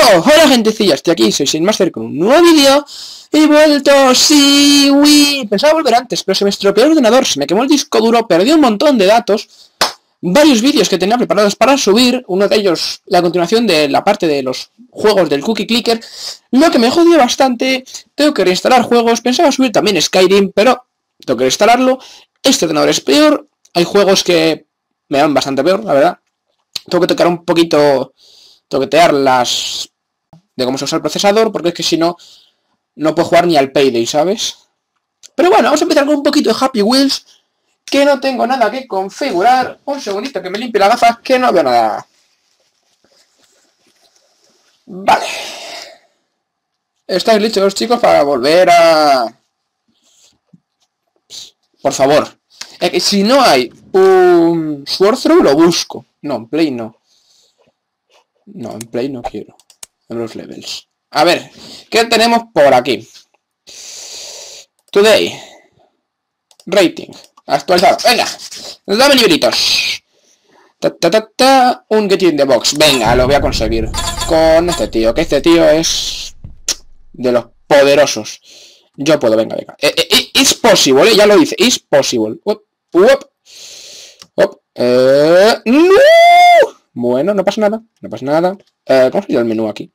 Oh, hola gentecilla, estoy aquí, soy Sin Master con un nuevo vídeo. Y vuelto, sí, uy, pensaba volver antes, pero se me estropeó el ordenador, se me quemó el disco duro, perdí un montón de datos, varios vídeos que tenía preparados para subir, uno de ellos la continuación de la parte de los juegos del Cookie Clicker, lo que me jodió bastante, tengo que reinstalar juegos, pensaba subir también Skyrim, pero tengo que reinstalarlo, este ordenador es peor, hay juegos que me van bastante peor, la verdad, tengo que tocar un poquito toquetear las de cómo se usa el procesador, porque es que si no, no puedo jugar ni al Payday, ¿sabes? Pero bueno, vamos a empezar con un poquito de Happy Wheels, que no tengo nada que configurar. Un segundito que me limpie la gafas, que no veo nada. Vale. ¿Estáis listos, chicos, para volver a...? Por favor. Es que si no hay un Sword lo busco. No, en Play no. No, en Play no quiero. En los levels. A ver, ¿qué tenemos por aquí? Today. Rating. Actualizado. Venga. Dame libritos. Ta, ta, ta, ta, un get in the box. Venga, lo voy a conseguir. Con este tío. Que este tío es... De los poderosos. Yo puedo, venga, venga. Eh, eh, it's possible, eh, ya lo dice. It's possible. Up, up, up. Eh, ¡No! Bueno, no pasa nada, no pasa nada. Eh, ¿Cómo se el menú aquí?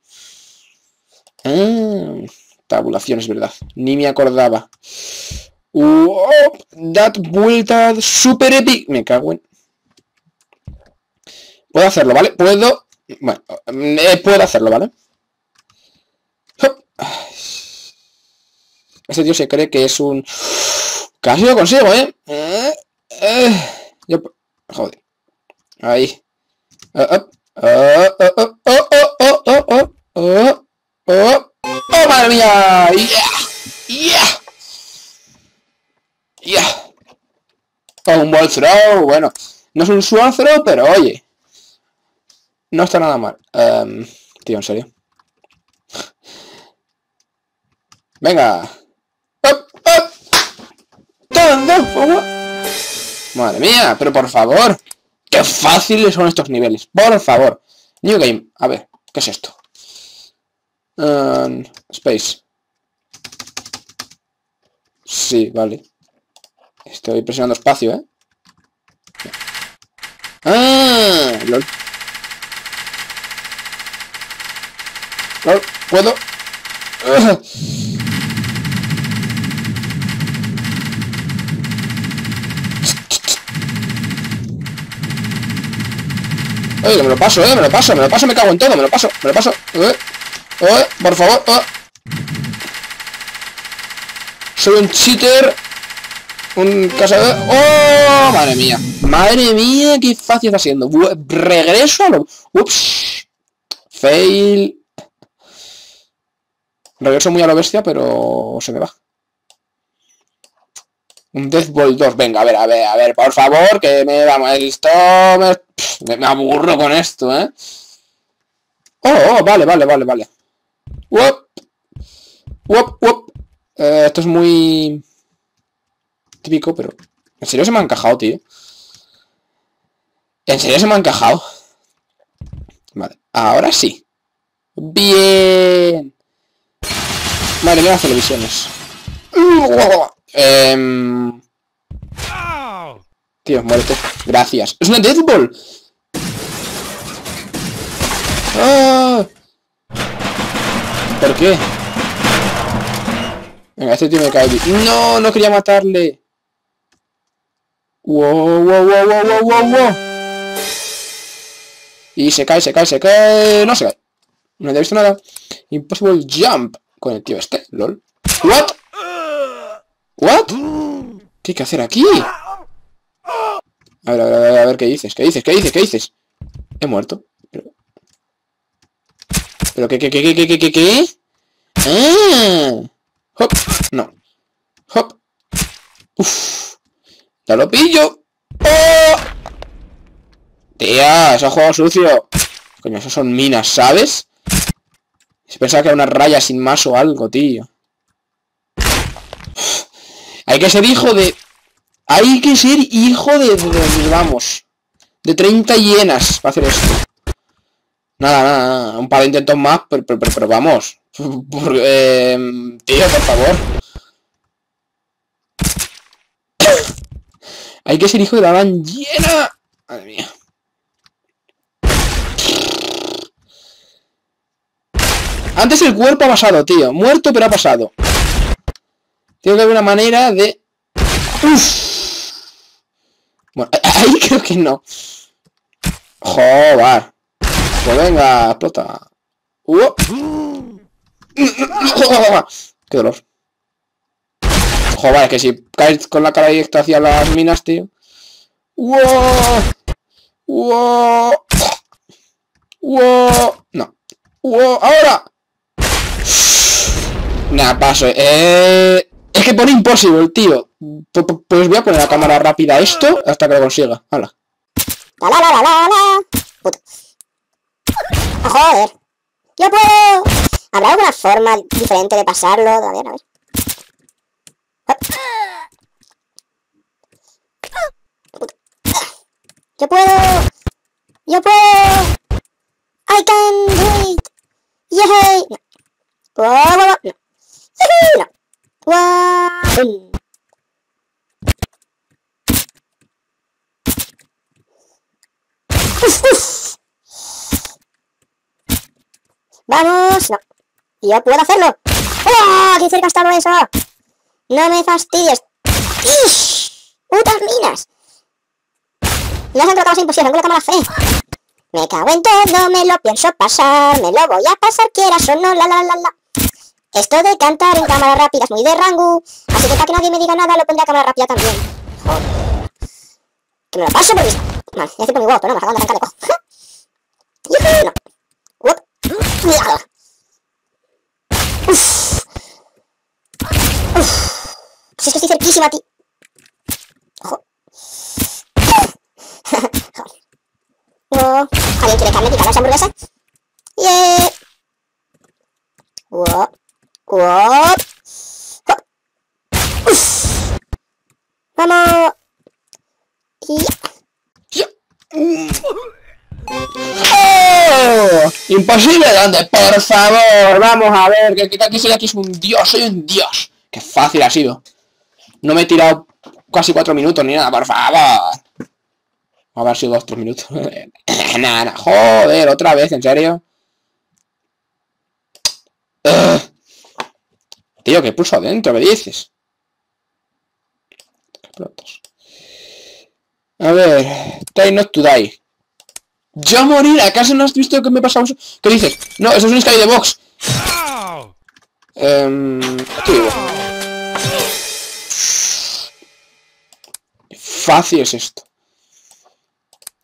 Ah, tabulación, es verdad. Ni me acordaba. Uh, that vuelta super epic. Me cago en... Puedo hacerlo, ¿vale? Puedo... Bueno, eh, puedo hacerlo, ¿vale? Ese tío se cree que es un... Casi lo consigo, ¿eh? eh, eh. Joder. Ahí. ¡Oh, madre mía! ¡Yeah! ¡Yeah! un ball throw, bueno. No es un swan throw, pero oye. No está nada mal. tío, en serio. Venga. Madre mía, pero por favor. ¡Qué fáciles son estos niveles! Por favor. New Game. A ver, ¿qué es esto? Um, space. Sí, vale. Estoy presionando espacio, ¿eh? ¡Ah! LOL. LOL, ¿puedo? Me lo paso, eh, me lo paso, me lo paso, me cago en todo, me lo paso, me lo paso. Eh, eh, por favor. Eh. Soy un cheater. Un cazador. ¡Oh! Madre mía. Madre mía, qué fácil está siendo. Regreso a lo... Ups. Fail. Regreso muy a la bestia, pero se me va. Un Death Ball 2. Venga, a ver, a ver, a ver, por favor, que me vamos. Esto me, me aburro con esto, ¿eh? Oh, oh, vale, vale, vale, vale. Wop. Wop, wop. Eh, esto es muy... Típico, pero... ¿En serio se me ha encajado, tío? ¿En serio se me ha encajado? Vale, ahora sí. Bien. Vale, mira las televisiones. Eh... Tío, muerte. Gracias. ¡Es una Death Ball! ¡Ah! ¿Por qué? Venga, este tío me cae. ¡No! No quería matarle. ¡Wow, wow, wow, wow, wow, wow, wow! Y se cae, se cae, se cae... No se cae. No he visto nada. Impossible Jump. Con el tío este. LOL. ¿What? ¿What? ¿Qué hay que hacer aquí? A ver, a ver, a ver, a ver, ¿qué dices? ¿Qué dices? ¿Qué dices? ¿Qué dices? He muerto. Pero, ¿Pero qué, qué, qué, qué, qué, qué, qué? ¡Ah! No. ¡Hop! ¡Uf! ¡Ya lo pillo! ¡Oh! Tía, eso ha jugado sucio. Coño, eso son minas, ¿sabes? Se pensaba que era una raya sin más o algo, tío. Hay que ser hijo de... Hay que ser hijo de... vamos. De 30 hienas para hacer esto. Nada, nada, nada. Un par de intentos más, pero, vamos. eh, tío, por favor. Hay que ser hijo de la van llena. Madre mía. Antes el cuerpo ha pasado, tío. Muerto, pero ha pasado. Tiene que haber una manera de... Bueno, ahí creo que no. Joder. Pues venga, explota. Qué dolor. Joder, es que si caes con la cara directa hacia las minas, tío. ¡Wow! ¡Wow! ¡Wow! No. ¡Wow! ¡Ahora! Nah, paso. Eh... Es que pone imposible, tío. Pues voy a poner la cámara rápida esto hasta que lo consiga. Hala. Joder. Yo puedo. ¿Habrá alguna forma diferente de pasarlo? A ver, a ver. Yo puedo. Yo puedo. I can do it. Yay. No. Oh, no. Yay. No. Wow. ¡Vamos! No. ¡Yo puedo hacerlo! ¡Oh! ¡Qué cerca estaba eso! ¡No me fastidies! ¡Ish! ¡Putas minas! No se tratado imposible, no la cámara fe. Me cago en todo, me lo pienso pasar, me lo voy a pasar, quieras o no, la la la la. Esto de cantar en cámara rápida es muy de rango, así que para que nadie me diga nada lo pondré a cámara rápida también. Que me lo paso por vista. Vale, ya estoy por mi voto, ¿no? Me acaban de arrancar de cojo. no. Cuidado. Pues es que estoy cerquísima, tío. Ojo. no. ¿Alguien quiere carne picada esa hamburguesa? Yeah. Wow. Wow. Uf. Vamos. Y... Ya. ¡Oh! Imposible dónde, por favor, vamos a ver, que quita que soy aquí es un dios, soy un dios. Qué fácil ha sido. No me he tirado casi cuatro minutos ni nada, por favor. A ver sido dos, tres minutos. nada, joder, otra vez, ¿en serio? Tío, ¿qué pulso adentro? ¿Me dices? A ver, try not to die. ¡Yo morir! ¿Acaso no has visto que me pasa eso? ¿Qué dices? No, eso es un Sky de box. Fácil es esto.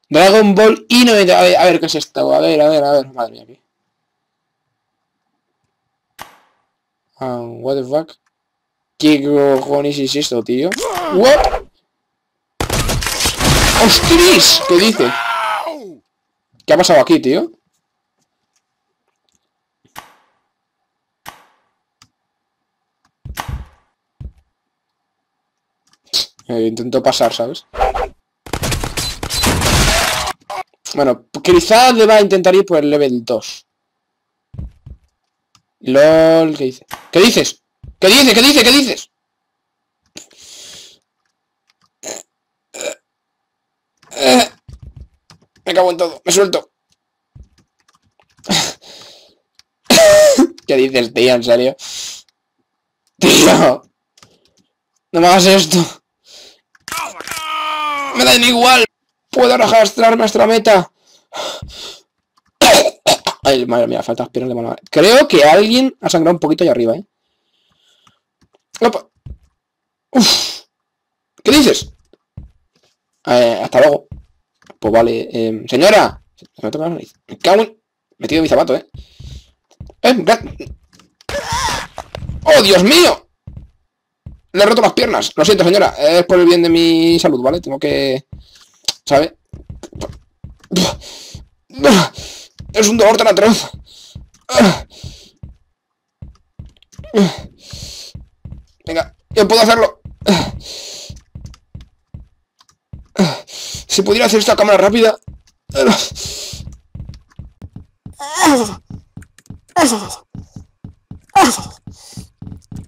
Dragon Ball y 90. A ver, a ver qué es esto. A ver, a ver, a ver. Madre mía, aquí. Um, what the fuck? ¿Qué cojones es esto, tío? What? ¡Ostras! ¿Qué dice? ¿Qué ha pasado aquí, tío? Eh, intento pasar, ¿sabes? Bueno, quizás deba intentar ir por el level 2. LOL, ¿qué dice? ¿Qué dices? ¿Qué dices? ¿Qué dices? ¿Qué dices? Me cago en todo, me suelto. ¿Qué dices, tío? ¿En serio? Tío. No me hagas esto. Me da igual. Puedo arrastrarme hasta meta. Ay, madre mía, falta piernas de mano. Creo que alguien ha sangrado un poquito ahí arriba, ¿eh? Opa. ¿Qué dices? Eh, hasta luego. Pues vale. Eh, señora. Me toca la cago en... Metido mi zapato, ¿eh? ¡Eh! ¡Oh, Dios mío! Le he roto las piernas. Lo siento, señora. Es por el bien de mi salud, ¿vale? Tengo que... ¿Sabe? Es un dolor tan atroz. Venga, yo puedo hacerlo. Si pudiera hacer esta cámara rápida...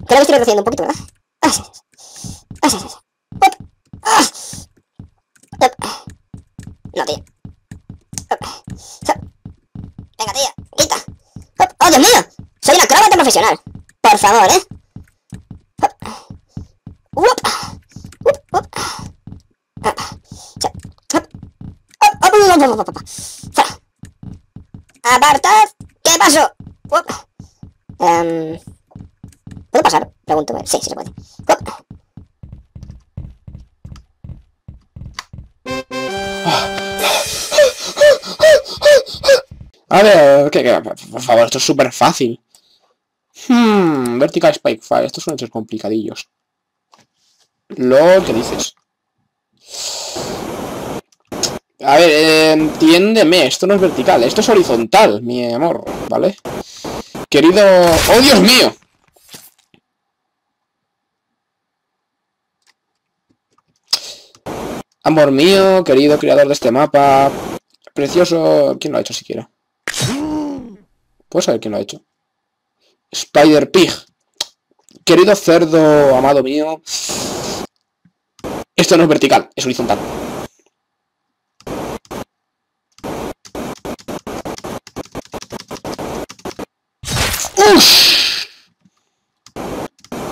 Creo que estoy reduciendo un poquito, ¿verdad? No, tío. Venga, tío, quita. ¡Oh, Dios mío! Soy un acróbata profesional. Por favor, ¿eh? ¡Apartad! ¿Qué pasó? Um, ¿Puedo pasar? Pregunto. Sí, sí se puede. A ver, por favor, esto es súper fácil. Hmm, Vertical Spike Fire, estos son hechos complicadillos. Lo que dices. A ver, entiéndeme, esto no es vertical, esto es horizontal, mi amor, ¿vale? Querido... ¡Oh, Dios mío! Amor mío, querido creador de este mapa. Precioso... ¿Quién lo ha hecho siquiera? ¿Puedo saber quién lo ha hecho? Spider Pig. Querido cerdo, amado mío. Esto no es vertical, es horizontal.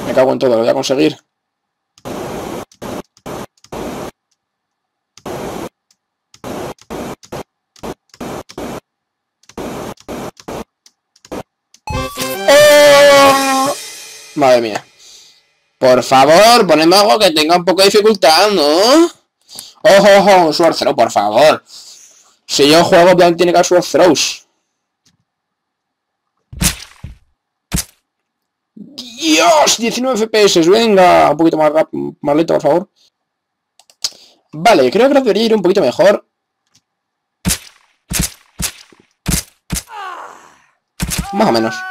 Me cago en todo, lo voy a conseguir. Madre mía. Por favor, poneme algo que tenga un poco de dificultad, ¿no? ¡Ojo, ojo! Un sword throw, por favor. Si yo juego, plan tiene que haber sword throws. ¡Dios! 19 FPS, venga. Un poquito más, más lento, por favor. Vale, creo que debería ir un poquito mejor. Más o menos.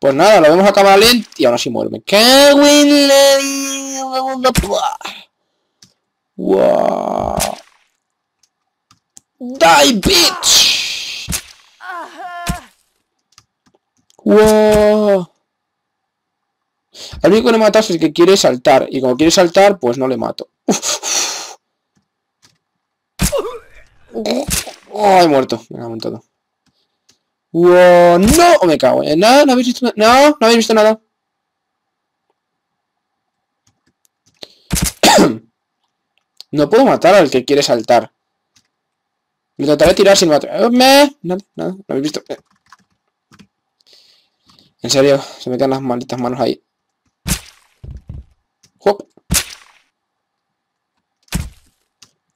Pues nada, lo vemos a cámara lenta y ahora sí muere. Me cago en la... Wow. Die, bitch. Wow. Al único que le matas es que quiere saltar. Y como quiere saltar, pues no le mato. Ay, oh, muerto. Me cago en todo. Wow, no, me cago en nada, no habéis visto nada. No, no habéis visto nada. no puedo matar al que quiere saltar. Me trataré de tirar sin matar. Oh, me... Nada, nada, no habéis visto. En serio, se me quedan las malditas manos ahí. Hop.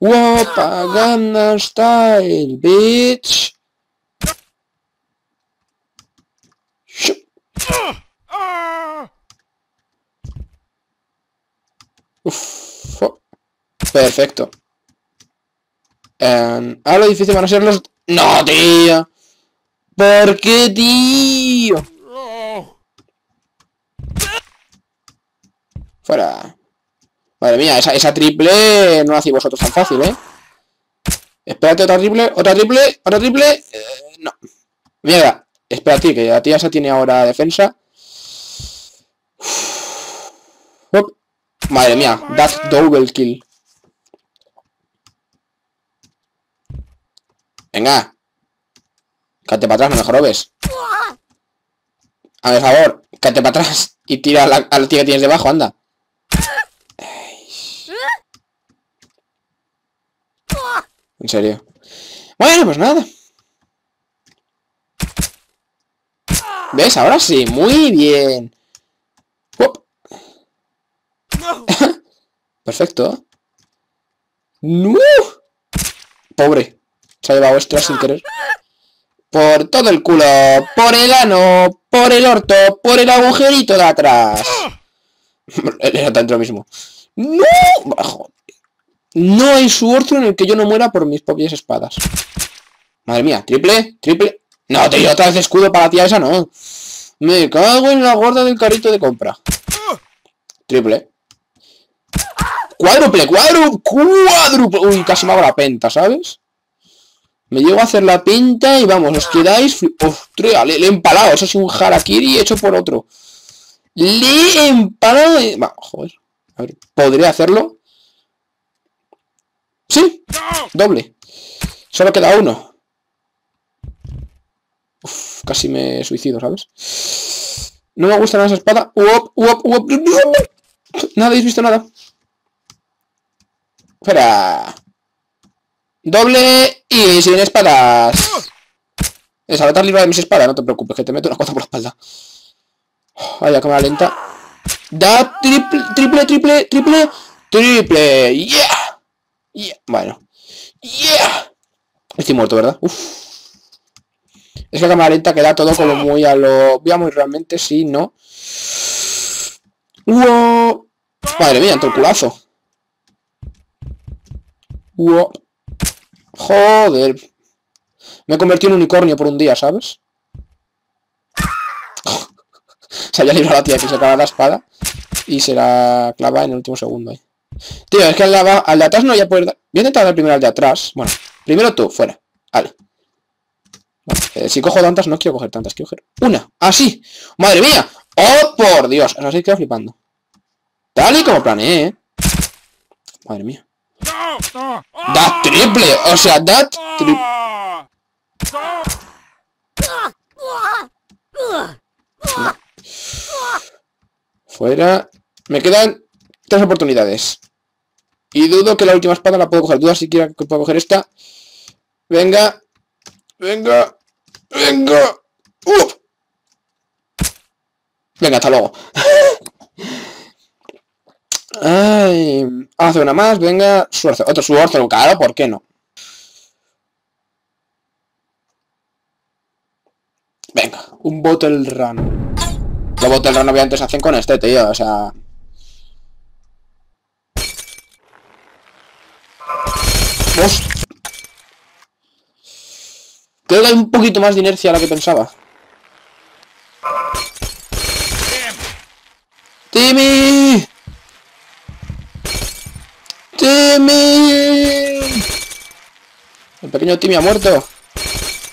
Wopagana style, bitch. Uf. Perfecto. Um, ahora lo difícil van a ser los... ¡No, tío! ¿Por qué, tío? Fuera. Madre mía, esa, esa triple no la hacéis vosotros tan fácil, ¿eh? Espérate, otra triple, otra triple, otra triple... Eh, no. Mierda. Espérate, que la tía esa tiene ahora defensa. Madre mía, that's double kill. Venga. Cate para atrás, no me jorobes. A ver, favor, cate para atrás y tira a la tía que tienes debajo, anda. En serio. Bueno, pues nada. ¿Ves? Ahora sí, muy bien. Perfecto. ¡No! Pobre. Se ha llevado esto sin querer. Por todo el culo, por el ano, por el orto, por el agujerito de atrás. Era tanto lo mismo. ¡No! No hay suerte en el que yo no muera por mis propias espadas. Madre mía, triple, triple. No, te otra vez escudo para la tía esa, no. Me cago en la gorda del carrito de compra. Triple. Cuádruple, cuádruple, cuádruple. Uy, casi me hago la penta, ¿sabes? Me llego a hacer la pinta y vamos, os quedáis... Ostras, le, he empalado. Eso es un harakiri hecho por otro. Le he empalado... Y... Va, joder. A ver, ¿podría hacerlo? ¡Sí! Doble. Solo queda uno. Casi me suicido, ¿sabes? No me gusta nada esa espada. Uop, uop, habéis visto nada. Espera. Doble y sin espadas. Esa estar libre de mis espadas, no te preocupes, que te meto una cosa por la espalda. Vaya, cámara lenta. Da triple, triple, triple, triple, triple. Yeah. Yeah. Bueno. Yeah. Estoy muerto, ¿verdad? Uf. Es que la cámara lenta queda todo como muy a lo... Veamos realmente, sí, no. ¡Wow! Madre mía, entró el culazo. ¡Wow! Joder. Me he convertido en unicornio por un día, ¿sabes? se había librado la tía que se acaba la espada y se la clava en el último segundo. Tío, es que al de, atrás no voy a poder dar... Voy a intentar dar primero al de atrás. Bueno, primero tú, fuera. Vale. Eh, si cojo tantas, no quiero coger tantas, quiero coger una. ¡Así! ¡Ah, ¡Madre mía! ¡Oh, por Dios! Ahora sí quedo flipando. Tal y como planeé, ¿eh? Madre mía. ¡Da triple! O sea, da triple. Fuera. Me quedan tres oportunidades. Y dudo que la última espada la puedo coger. Duda siquiera que puedo coger esta. Venga. Venga. Venga. ¡Uf! Venga, hasta luego. Ay, hace una más, venga, suerte, otro suerte, claro, ¿por qué no? Venga, un Bottle Run. Los Bottle Run obviamente se hacen con este, tío, o sea... Creo que un poquito más de inercia a la que pensaba. ¡Timmy! ¡Timmy! El pequeño Timmy ha muerto.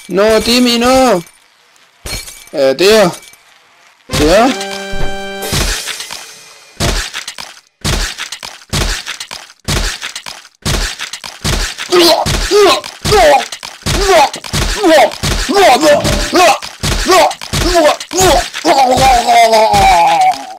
No, Timmy, no. Eh, tío. ¿Tío? walk